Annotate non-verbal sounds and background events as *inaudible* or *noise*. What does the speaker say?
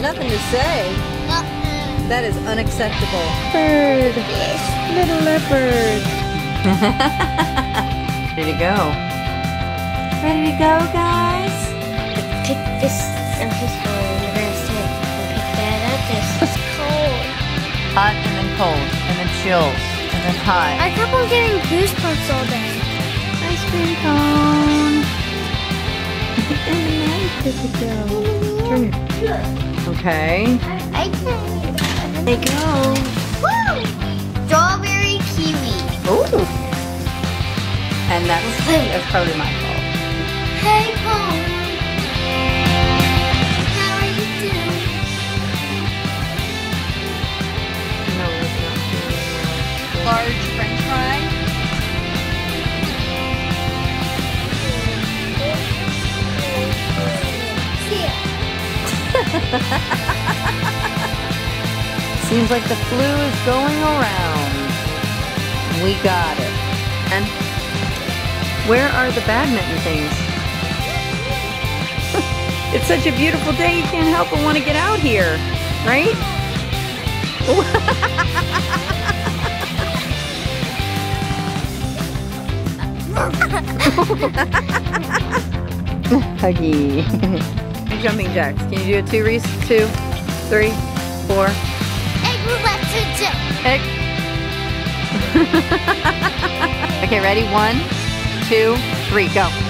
say? Uh-uh. That is unacceptable. Bird. Little leopard. *laughs* Ready to go. Ready to go, guys? Pick this on his phone. The rest of it. Pick that up. This is cold. Hot and then cold, and then chills, and then hot. I kept on getting goosebumps all day. Ice cream cone. and nice, good to go. Turn it. Okay. I can. They go. Woo! Strawberry kiwi. Ooh. And that's, that's probably my fault. Hey, Paul. *laughs* Seems like the flu is going around. We got it. And where are the badminton things? *laughs* it's such a beautiful day, you can't help but want to get out here, right? *laughs* Huggy. Jumping jacks. Can you do a two, Reese? Two, three, four. Egg roulette to jump. Egg. *laughs* okay, ready? One, two, three, go.